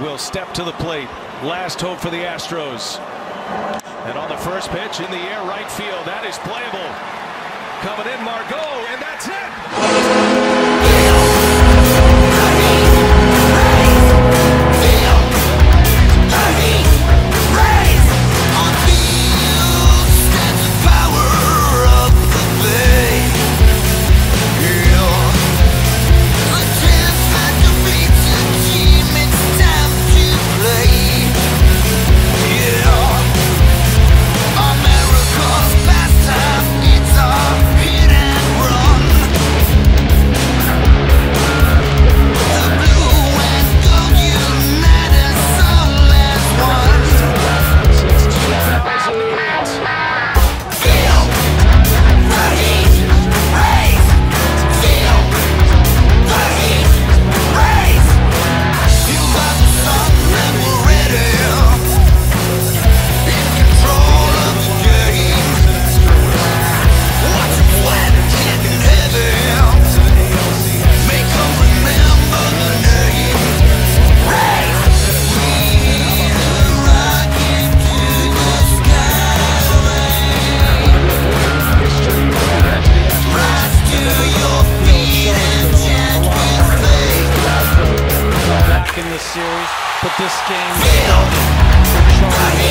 will step to the plate. Last hope for the Astros. And on the first pitch in the air, right field. That is playable. Coming in, Margot, this series, but this game started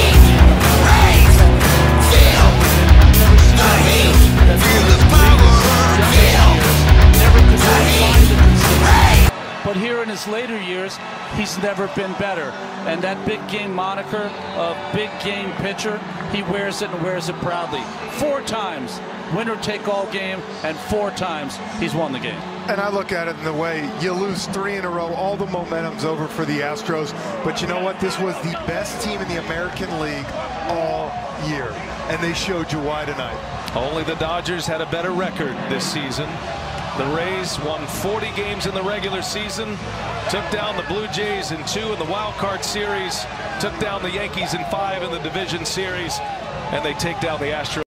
But here in his later years, he's never been better. And that big game moniker of big game pitcher, he wears it and wears it proudly. Four times, winner take all game, and four times he's won the game. And I look at it in the way you lose three in a row, all the momentum's over for the Astros. But you know what? This was the best team in the American League all year. And they showed you why tonight. Only the Dodgers had a better record this season. The Rays won 40 games in the regular season, took down the Blue Jays in two in the wild card series, took down the Yankees in five in the division series, and they take down the Astros.